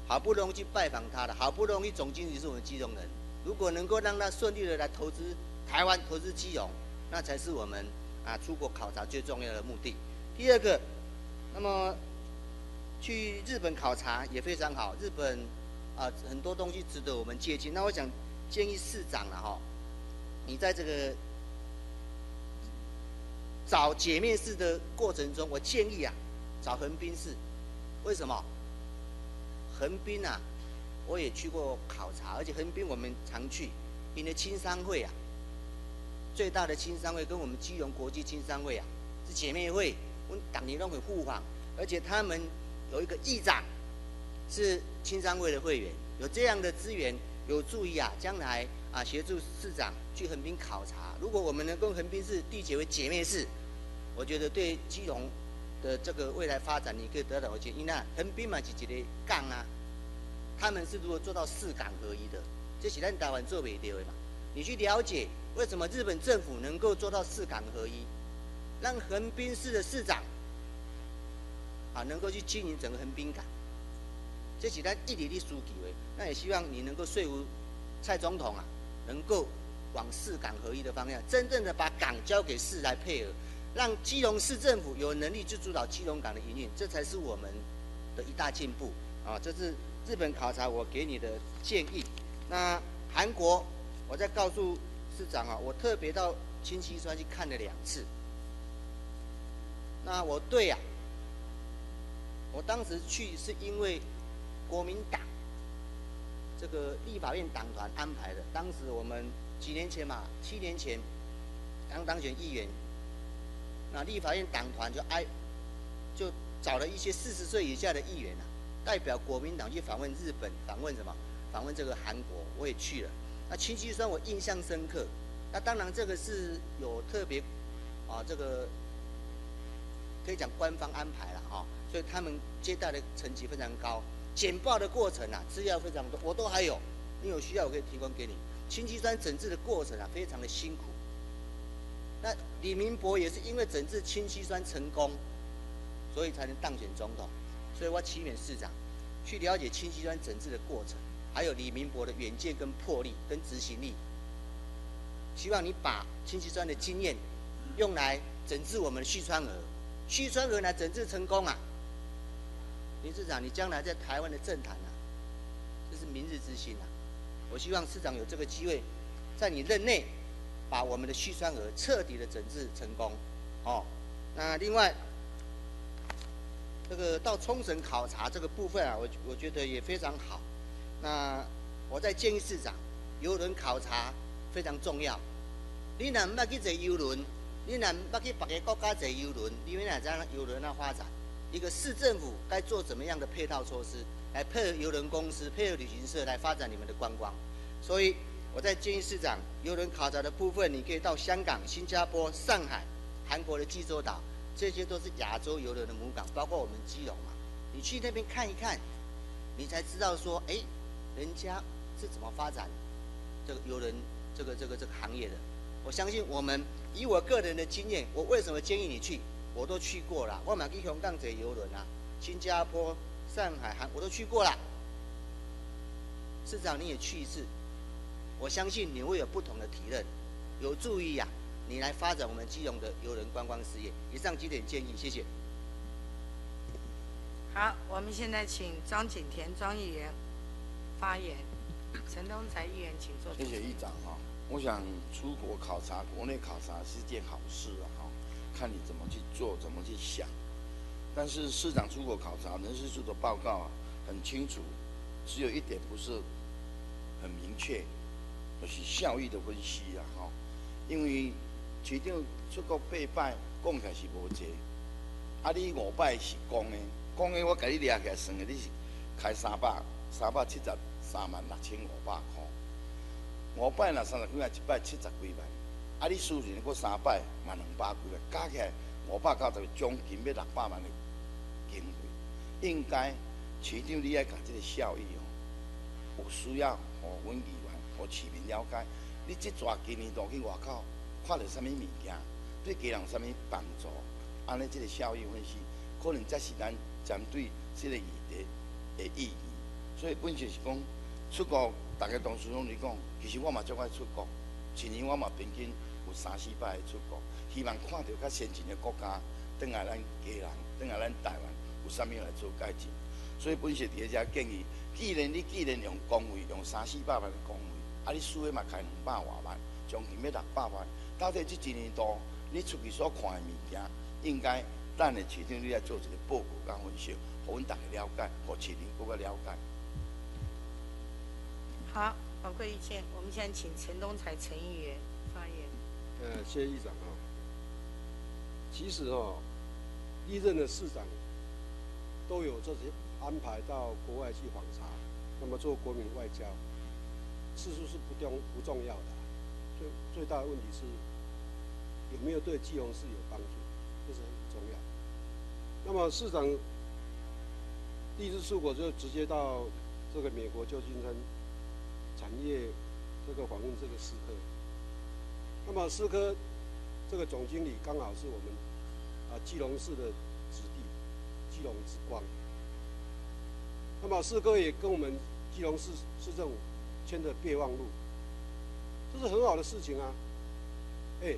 好不容易去拜访他了，好不容易总经理是我们基隆人。如果能够让他顺利的来投资台湾、投资基隆，那才是我们啊出国考察最重要的目的。第二个，那么去日本考察也非常好，日本啊很多东西值得我们借鉴。那我想建议市长了哈，你在这个找解面试的过程中，我建议啊找横滨市，为什么？横滨啊。我也去过考察，而且横滨我们常去，因为青商会啊，最大的青商会跟我们基隆国际青商会啊是姐妹会，我们党年都会互访，而且他们有一个议长是青商会的会员，有这样的资源，有助于啊将来啊协助市长去横滨考察。如果我们能够横滨市缔结为姐妹市，我觉得对基隆的这个未来发展，你可以得到建议。那横滨嘛是一个港啊。他们是如何做到四港合一的？这是咱台湾做不到的嘛？你去了解为什么日本政府能够做到四港合一，让横滨市的市长啊能够去经营整个横滨港，这是咱一里的书记为。那也希望你能够说服蔡总统啊，能够往四港合一的方向，真正的把港交给市来配合，让基隆市政府有能力去主导基隆港的营运，这才是我们的一大进步啊！这是。日本考察，我给你的建议。那韩国，我再告诉市长啊，我特别到清溪川去看了两次。那我对呀，我当时去是因为国民党这个立法院党团安排的。当时我们几年前嘛，七年前刚当选议员，那立法院党团就挨就找了一些四十岁以下的议员啊。代表国民党去访问日本，访问什么？访问这个韩国，我也去了。那清溪酸我印象深刻。那当然这个是有特别啊，这个可以讲官方安排了哈，所以他们接待的层级非常高。简报的过程啊，资料非常多，我都还有。你有需要我可以提供给你。清溪酸整治的过程啊，非常的辛苦。那李明博也是因为整治清溪酸成功，所以才能当选总统。所以我启勉市长去了解清溪酸整治的过程，还有李明博的远见跟魄力跟执行力。希望你把清溪酸的经验用来整治我们的旭川鹅，旭川河呢整治成功啊！林市长，你将来在台湾的政坛啊，这是明日之星啊！我希望市长有这个机会，在你任内把我们的旭川河彻底的整治成功，哦。那另外，这个到冲绳考察这个部分啊，我我觉得也非常好。那我再建议市长，游轮考察非常重要。你若唔捌去坐游轮，你若唔捌去别个国家坐游轮，你们哪知游轮啊发展？一个市政府该做怎么样的配套措施？来配合邮轮公司、配合旅行社来发展你们的观光，所以我在建议市长，邮轮考察的部分，你可以到香港、新加坡、上海、韩国的济州岛，这些都是亚洲邮轮的母港，包括我们基隆嘛。你去那边看一看，你才知道说，哎，人家是怎么发展这个邮轮这个这个这个行业的。我相信我们以我个人的经验，我为什么建议你去？我都去过了，我买去香港坐游轮啊，新加坡。上海、韩我都去过了，市长你也去一次，我相信你会有不同的体认，有助于呀，你来发展我们基隆的游轮观光事业。以上几点建议，谢谢。好，我们现在请庄景田庄议员发言，陈东才议员请坐。谢谢议长哈，我想出国考察、国内考察是件好事啊哈，看你怎么去做，怎么去想。但是市长出国考察，人事处的报告啊很清楚，只有一点不是很明确，就是效益的分析啊哈。因为市长出国八拜，讲起来是无济，啊你五拜是公的，公的我给你列起来算的，你是开三百三百七十三万六千五百块，五百那三十几万，一百七十几万，啊你输钱过三百万两百几万，加起来五百九十个奖金要六百万的。经费应该市长你爱讲这个效益哦，有需要互阮议员、和市民了解。你即抓今年度去外口看到什么物件，对家人有什么帮助？安尼即个效益分析，可能才是咱针对这个议题的意义。所以本身是讲出国，大家同事拢在讲，其实我嘛足爱出国，一年我嘛平均有三四摆出国，希望看到较先进的国家，等下咱家人，等下咱台湾。有啥物来做改进？所以本席伫遮建议，既然你既然用公位用三四百万的公位，啊，你输的嘛开两百外万，将近要六百万。到底这一年度你出去所看的物件，应该咱的市场你来做一个报告跟分析，互阮大家了解，互市场更加了解。好，宝贵意见，我们现在请陈东才陈议员发言。呃，谢谢议长啊，其实哦，历任的市长。都有这些安排到国外去访查，那么做国民外交，次数是不重不重要的，最最大的问题是有没有对基隆市有帮助，这是很重要。那么市长第一次出国就直接到这个美国旧金山产业这个访问这个思科，那么思科这个总经理刚好是我们啊基隆市的子弟。基隆之光，那么四哥也跟我们基隆市市政府签的备忘录，这是很好的事情啊！哎，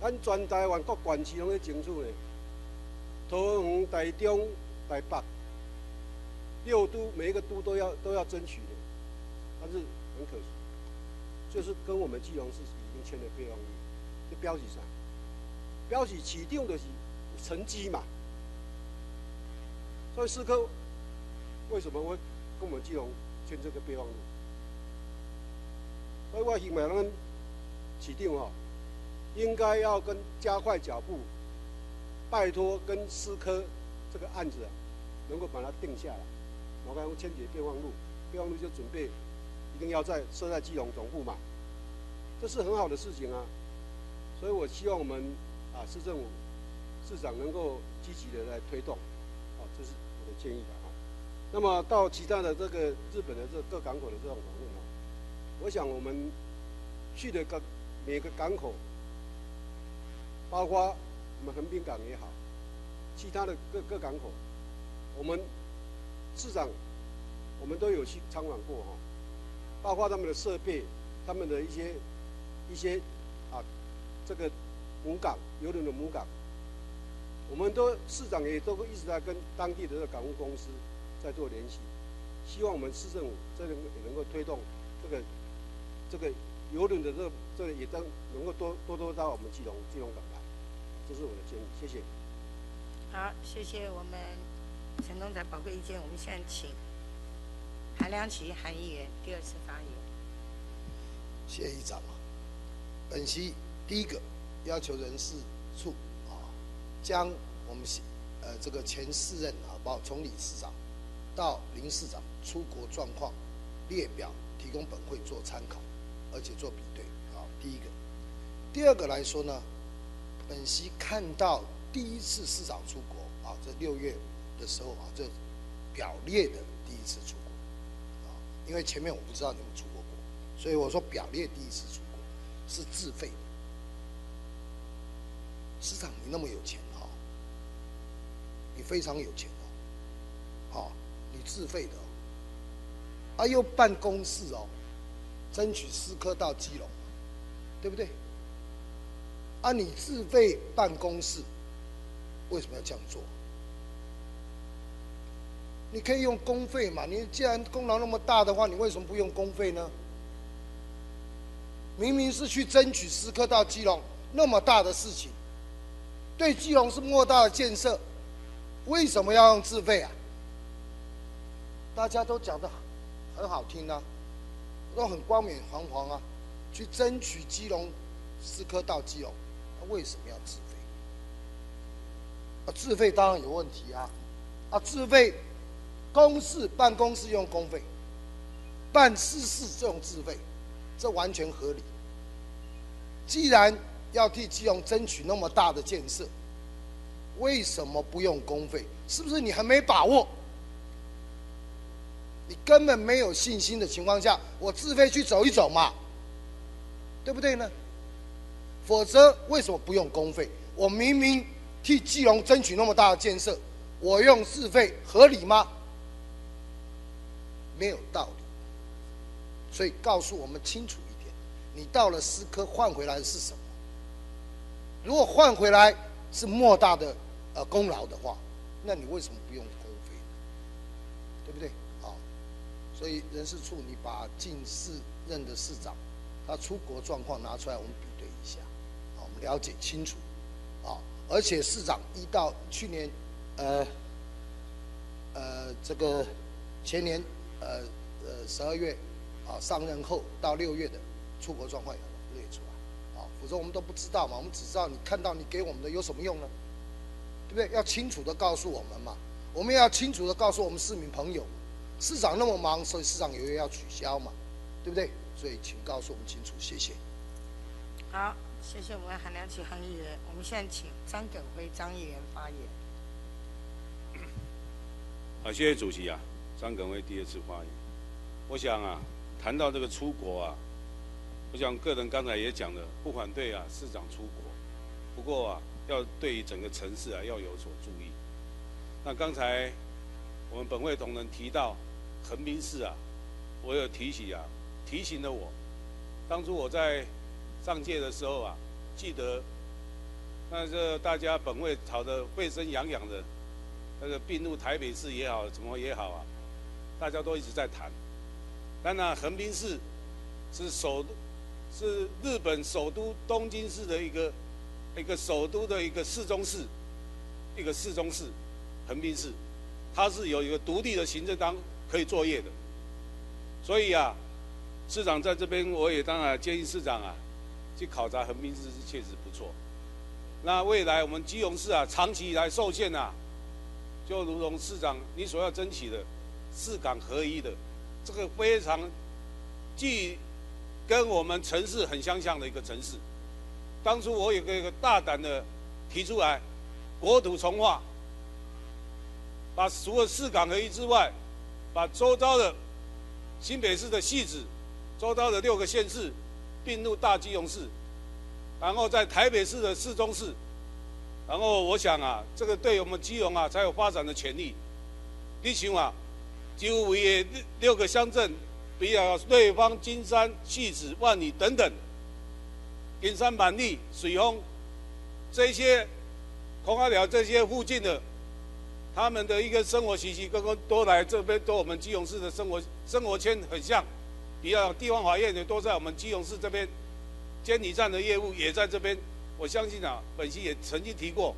咱全台湾各县市拢在争取呢，桃园、台中、台北六都每一个都都要都要争取，但是很可惜，就是跟我们基隆市已经签了备忘录，这标题上，标题起定的是成绩嘛。所以四科为什么会跟我们基隆签这个备忘录？所以我希望咱起定哦，应该要跟加快脚步，拜托跟思科这个案子啊，能够把它定下来，我看签写备忘录，备忘录就准备定要在设在基隆总部嘛，这是很好的事情啊。所以我希望我们啊市政府市长能够积极的来推动，啊，这是我的建议的啊。那么到其他的这个日本的这各港口的这种访问啊，我想我们去的各每个港口，包括我们横滨港也好，其他的各各港口，我们市长我们都有去参访过哈，包括他们的设备，他们的一些一些啊这个母港邮轮的母港，我们都市长也都会一直在跟当地的这个港务公司。在做联系，希望我们市政府这能也能够推动这个这个邮轮的这个这个也都能够多多多到我们基隆基隆港来，这是我的建议，谢谢。好，谢谢我们陈东仔宝贵意见。我们现在请韩良奇韩议员第二次发言。谢议长，本席第一个要求人事处啊，将我们呃这个前四任啊，包括从理事长。到林市长出国状况列表提供本会做参考，而且做比对。啊，第一个，第二个来说呢，本席看到第一次市长出国啊，这六月的时候啊，这表列的第一次出，因为前面我不知道你们出过国，所以我说表列第一次出国是自费的。市长你那么有钱哈，你非常有钱哦，好。你自费的哦，啊，又办公室哦，争取私科到基隆，对不对？啊，你自费办公室，为什么要这样做？你可以用公费嘛？你既然功劳那么大的话，你为什么不用公费呢？明明是去争取私科到基隆那么大的事情，对基隆是莫大的建设，为什么要用自费啊？大家都讲的很好听啊，都很冠冕堂皇啊，去争取基隆四科到基隆，为什么要自费？啊，自费当然有问题啊，啊，自费公事办公室用公费，办私事这种自费，这完全合理。既然要替基隆争取那么大的建设，为什么不用公费？是不是你还没把握？你根本没有信心的情况下，我自费去走一走嘛，对不对呢？否则为什么不用公费？我明明替基隆争取那么大的建设，我用自费合理吗？没有道理。所以告诉我们清楚一点：你到了思科换回来的是什么？如果换回来是莫大的呃功劳的话，那你为什么不用公费？对不对？啊所以人事处，你把近四任的市长他出国状况拿出来，我们比对一下，啊，我们了解清楚，啊，而且市长一到去年，呃，呃，这个前年，呃，呃，十二月，啊，上任后到六月的出国状况也列出来，啊，否则我们都不知道嘛，我们只知道你看到你给我们的有什么用呢？对不对？要清楚的告诉我们嘛，我们要清楚的告诉我们市民朋友。市长那么忙，所以市长有约要取消嘛，对不对？所以请告诉我们清楚，谢谢。好，谢谢我们韩良启韩议员。我们现在请张耿辉张议员发言。好，谢谢主席啊，张耿辉第二次发言。我想啊，谈到这个出国啊，我想个人刚才也讲了，不反对啊，市长出国，不过啊，要对于整个城市啊要有所注意。那刚才我们本会同仁提到。横滨市啊，我有提醒啊，提醒了我。当初我在上届的时候啊，记得那个大家本位吵得沸声扬扬的，那个并入台北市也好，怎么也好啊，大家都一直在谈。但那横滨市是首是日本首都东京市的一个一个首都的一个市中市，一个市中市，横滨市，它是有一个独立的行政当。可以作业的，所以啊，市长在这边，我也当然建议市长啊，去考察横滨市是确实不错。那未来我们基隆市啊，长期以来受限啊，就如同市长你所要争取的，四港合一的这个非常既跟我们城市很相像的一个城市。当初我有个一个大胆的提出来，国土重划，把除了市港合一之外，把周遭的新北市的戏子，周遭的六个县市并入大基隆市，然后在台北市的市中市，然后我想啊，这个对我们基隆啊才有发展的潜力。你想啊，周围的六六个乡镇，比如瑞芳、金山、戏子、万里等等。金山、板栗、水丰，这些空阿寮这些附近的，他们的一个生活习习，刚刚都来这边，跟我们基隆市的生活生活圈很像。比较地方法院的都在我们基隆市这边，监理站的业务也在这边。我相信啊，本席也曾经提过。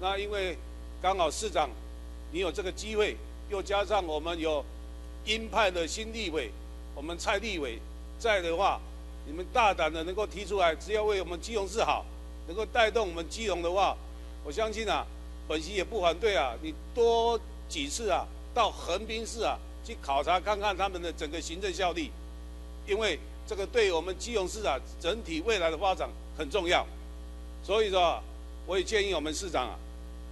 那因为刚好市长你有这个机会，又加上我们有鹰派的新立委，我们蔡立委在的话。你们大胆的能够提出来，只要为我们基隆市好，能够带动我们基隆的话，我相信啊，本席也不反对啊。你多几次啊，到横滨市啊去考察看看他们的整个行政效力，因为这个对我们基隆市啊整体未来的发展很重要。所以说，我也建议我们市长啊，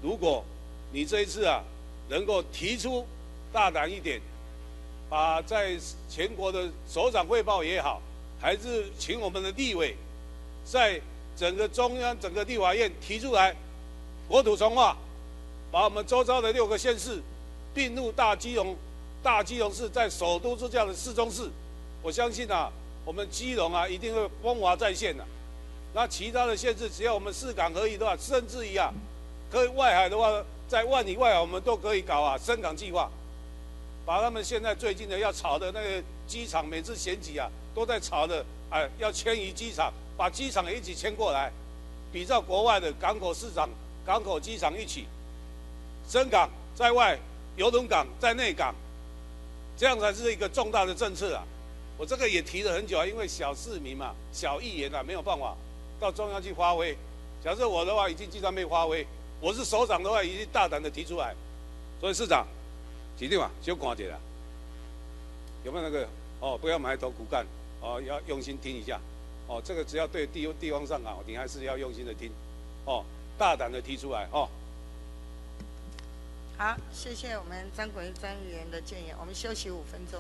如果你这一次啊能够提出大胆一点，把在全国的首长汇报也好。还是请我们的立委，在整个中央、整个立法院提出来国土重划，把我们周遭的六个县市并入大基隆，大基隆市在首都之这的市中市，我相信啊，我们基隆啊一定会风华再现的。那其他的县市，只要我们市港合一的话，甚至于啊，可以外海的话，在万里外我们都可以搞啊深港计划，把他们现在最近的要炒的那个机场每次选举啊。都在炒的，哎，要迁移机场，把机场一起迁过来，比照国外的港口市场、港口机场一起，深港在外，邮轮港在内港，这样才是一个重大的政策啊！我这个也提了很久啊，因为小市民嘛，小议员啊，没有办法到中央去发挥。假设我的话已经经常被发挥，我是首长的话已经大胆的提出来，所以市长，几定嘛，就看一下，有没有那个？哦，不要埋头苦干。哦，要用心听一下，哦，这个只要对地地方上啊，你还是要用心的听，哦，大胆的提出来，哦。好，谢谢我们张国义张议员的建议，我们休息五分钟。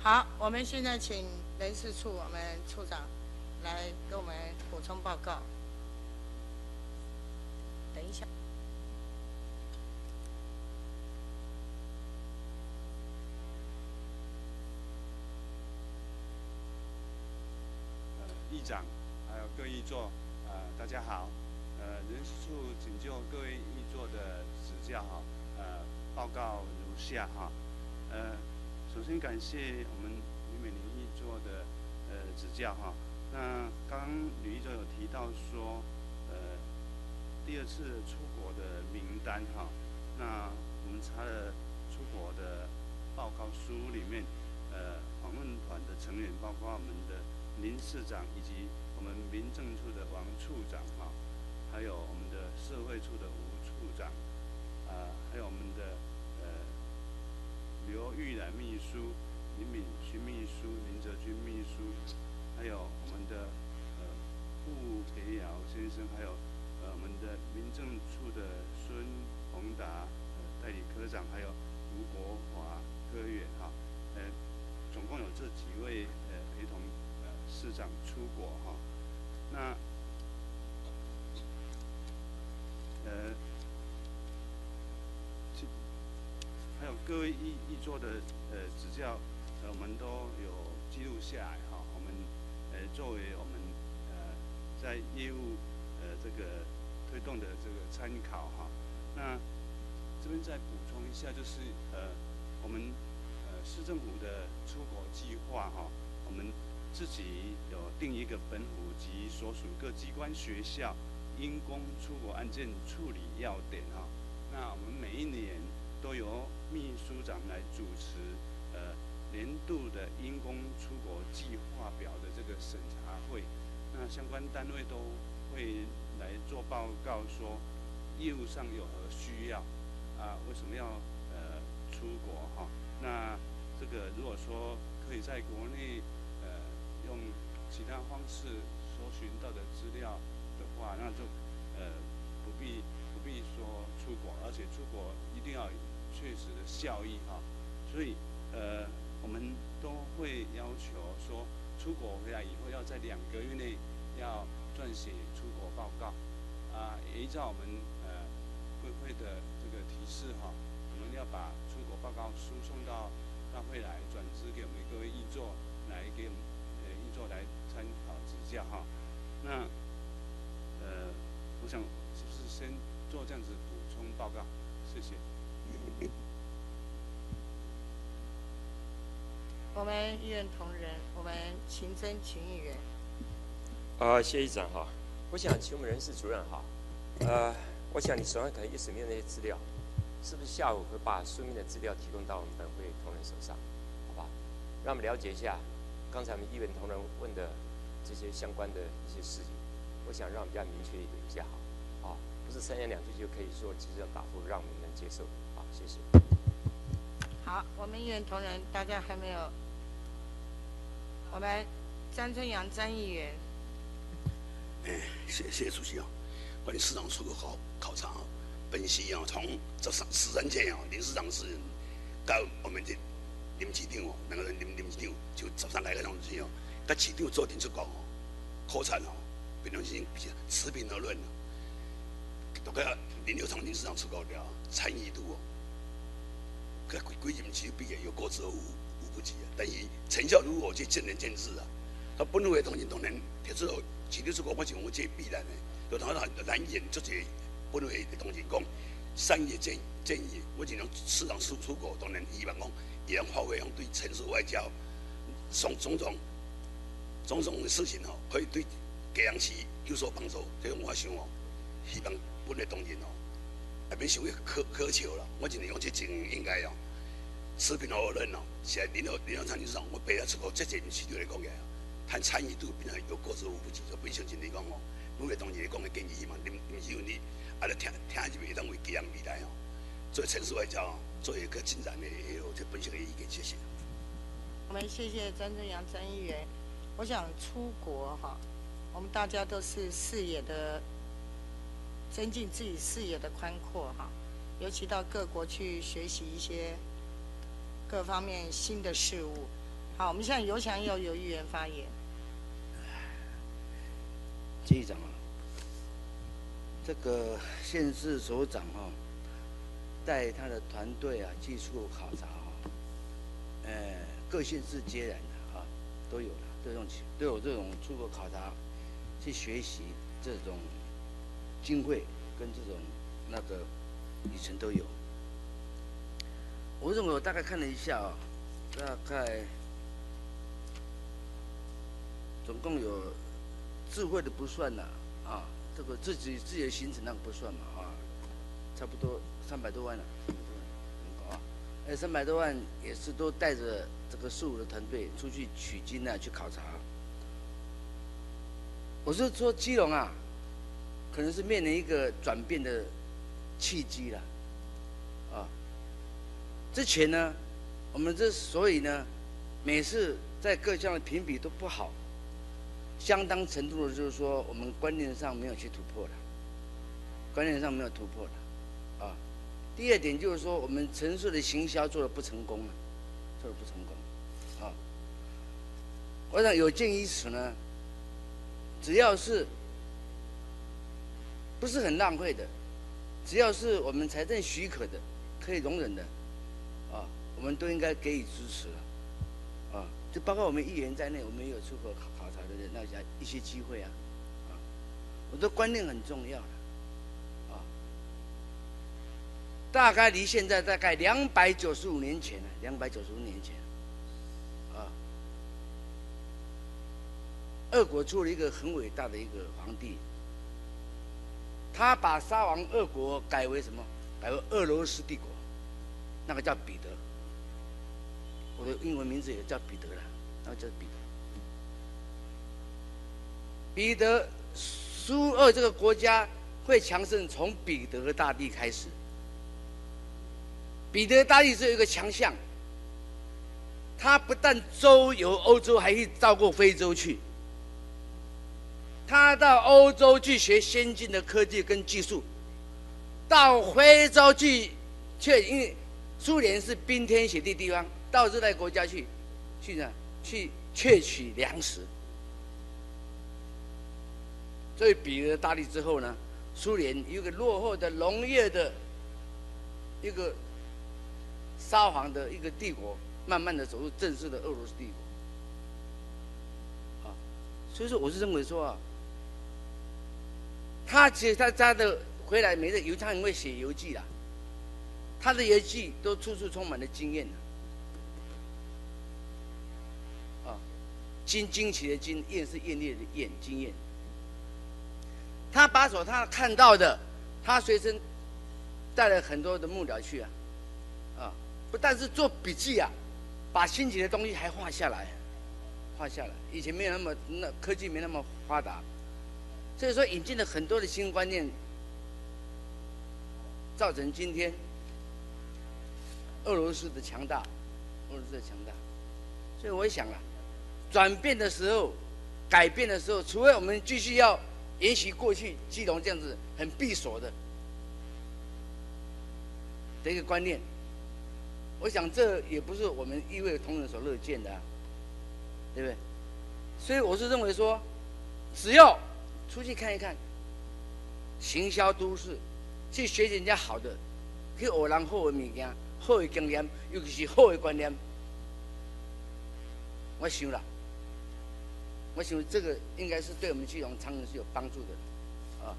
好，我们现在请人事处我们处长来给我们补充报告。等一下。呃议长，还有各议座，呃，大家好。呃，人事处请就各位议座的指教哈，呃，报告如下哈。呃，首先感谢我们吕美玲一座的呃指教哈。那刚刚吕议座有提到说，呃，第二次出国的名单哈，那我们查了出国的报告书里面，呃，访问团的成员包括我们的。林市长以及我们民政处的王处长哈，还有我们的社会处的吴处长，啊，还有我们的刘玉兰秘书、林敏勋秘书、林泽军秘书，还有我们的呃傅培尧先生，还有呃我们的民政处的孙宏达呃代理科长，还有吴国华科员哈，呃，总共有这几位呃陪同呃。市长出国哈，那呃，还有各位一一座的呃指教，呃，我们都有记录下来哈。我们呃作为我们呃在业务呃这个推动的这个参考哈。那这边再补充一下，就是呃我们呃市政府的出国计划哈，我们。自己有定一个本府及所属各机关学校因公出国案件处理要点哈。那我们每一年都有秘书长来主持呃年度的因公出国计划表的这个审查会。那相关单位都会来做报告，说业务上有何需要啊？为什么要呃出国哈？那这个如果说可以在国内呃。用其他方式搜寻到的资料的话，那就呃不必不必说出国，而且出国一定要确实的效益哈。所以呃我们都会要求说，出国回来以后要在两个月内要撰写出国报告啊，依照我们呃会会的这个提示哈，我们要把出国报告输送到大会来转支给我们各位译座来给我们。呃译作来参考指教哈，那呃，我想是不是先做这样子补充报告？谢谢。我们议员同仁，我们秦真秦议员。啊，谢议长哈，我想请我们人事主任哈，呃，我想你手上可能一时没有那些资料，是不是下午会把书面的资料提供到我们本会同仁手上，好吧？让我们了解一下。刚才我们议员同仁问的这些相关的一些事情，我想让我们比较明确一点比较好，啊，不是三言两句就可以说直接答复，让我们能接受，谢谢。好，我们议员同仁，大家还没有，我们张春阳张议员。哎，谢谢主席啊，关于市场出口考考察本席啊，从这三十三件啊，林市长是到我们的。林市长哦，两个人林林市长就十三个个东西哦，甲市长做点出讲哦，考察哦，变成是持平而论了。都个林六昌林市长出高了，参与度哦，个规规任期毕业有过之而无无不及啊。但是成效如何，就见仁见智啊。他本会同仁同仁提出市长出国，我想我这必然的，就他难难言这些本会的同仁讲，商业建建议，我只能市场输出国，当然希望讲。也发挥用对城市外交，种种种种种的事情哦，可以对各阳市有所帮助。这个我想哦，希望本地同仁哦，也别想去苛苛求了。我认为用这情应该哦，持平而论哦。现在领导领导参与上，我背了出口这件事对来讲嘅，谈参与度变成有过之无不及。就非常真理讲哦，每个同仁讲的建议嘛，你唔是有你，啊，来听听入去，当为各样未来哦，做城市外交。做一个进展的也有这本性的意见，谢谢。我们谢谢张正阳张议员。我想出国哈，我们大家都是视野的增进自己视野的宽阔哈，尤其到各国去学习一些各方面新的事物，好，我们现在有想要有议员发言。谢议长啊，这个县市首长哈，带他的团队啊，技术考察哈，呃，各县市皆然的啊，都有了，这种都有这种出国考察去学习这种经费跟这种那个旅程都有。我认为我大概看了一下啊，大概总共有。智慧的不算了啊，这个自己自己的行程那个不算嘛啊，差不多三百多万了，啊，哎三百多万也是都带着这个事务的团队出去取经啊，去考察。我是说基隆啊，可能是面临一个转变的契机了，啊，之前呢，我们之所以呢，每次在各项的评比都不好。相当程度的，就是说我们观念上没有去突破了，观念上没有突破了，啊。第二点就是说，我们城市的行销做的不成功了，做的不成功，啊。我想有鉴于此呢，只要是不是很浪费的，只要是我们财政许可的，可以容忍的，啊，我们都应该给予支持了，啊，就包括我们议员在内，我们也有出口考考察的人。那些一些机会啊，啊，我的观念很重要的，啊，大概离现在大概两百九十五年前了，两百九十五年前，啊，俄国做了一个很伟大的一个皇帝，他把沙皇俄国改为什么？改为俄罗斯帝国，那个叫彼得，我的英文名字也叫彼得了，那个叫彼得。彼得苏俄这个国家会强盛，从彼得大帝开始。彼得大帝是有一个强项，他不但周游欧洲，还去到过非洲去。他到欧洲去学先进的科技跟技术，到非洲去，却因为苏联是冰天雪地地方，到热带国家去，去呢，去窃取粮食。所以，彼得大帝之后呢，苏联一个落后的农业的一个沙皇的一个帝国，慢慢的走入正式的俄罗斯帝国。啊，所以说，我是认为说啊，他其实他家的回来没得游，他很会写游记啦，他的游记都处处充满了经验啊，惊惊奇的惊验是艳丽的艳经验。他把所他看到的，他随身带了很多的木料去啊，啊，不但是做笔记啊，把新奇的东西还画下来，画下来。以前没有那么那科技没那么发达，所以说引进了很多的新观念，造成今天俄罗斯的强大，俄罗斯的强大。所以我也想啊，转变的时候，改变的时候，除非我们继续要。沿袭过去基隆这样子很闭锁的的一个观念，我想这也不是我们一位同仁所乐见的，啊对不对？所以我是认为说，只要出去看一看，行销都市，去学人家好的，去学人好的物件、好的经验，尤其是好的观念，我想了。我想这个应该是对我们基隆长远是有帮助的，啊，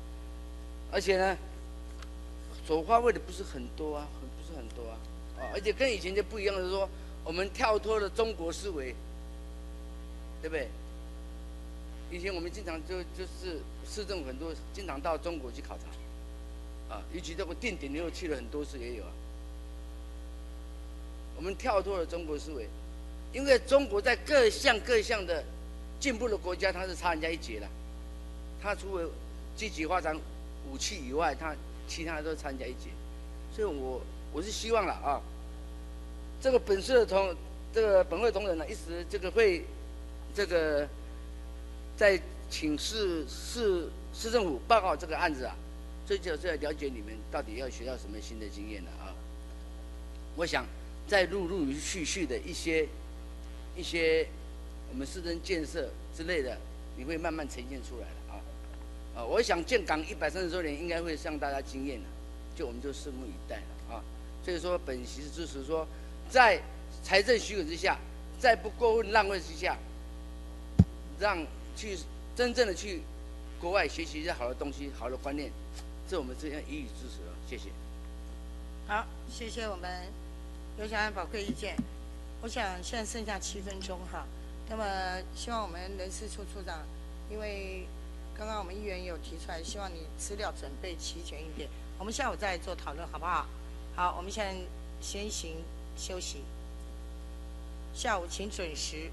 而且呢，所花费的不是很多啊，不是很多啊，啊，而且跟以前就不一样的是说，我们跳脱了中国思维，对不对？以前我们经常就就是市政府很多经常到中国去考察，啊，尤其这个定点又去了很多次也有啊。我们跳脱了中国思维，因为中国在各项各项的。进步的国家，它是差人家一截的。它除了积极发展武器以外，它其他都差人家一截。所以我我是希望了啊，这个本市的同这个本会同仁呢，一时这个会这个在请市市市政府报告这个案子啊，这就是要了解你们到底要学到什么新的经验了啊。我想在陆陆续续的一些。一些我们市政建设之类的，你会慢慢呈现出来了啊。啊，我想建港一百三十周年应该会让大家惊艳的，就我们就拭目以待了啊。所以说，本席支持说，在财政许可之下，在不过分浪费之下，让去真正的去国外学习一些好的东西、好的观念，这我们这样予以支持了。谢谢。好，谢谢我们刘小安宝贵意见。我想现在剩下七分钟哈，那么希望我们人事处处长，因为刚刚我们议员有提出来，希望你资料准备齐全一点，我们下午再做讨论好不好？好，我们现在先行休息，下午请准时。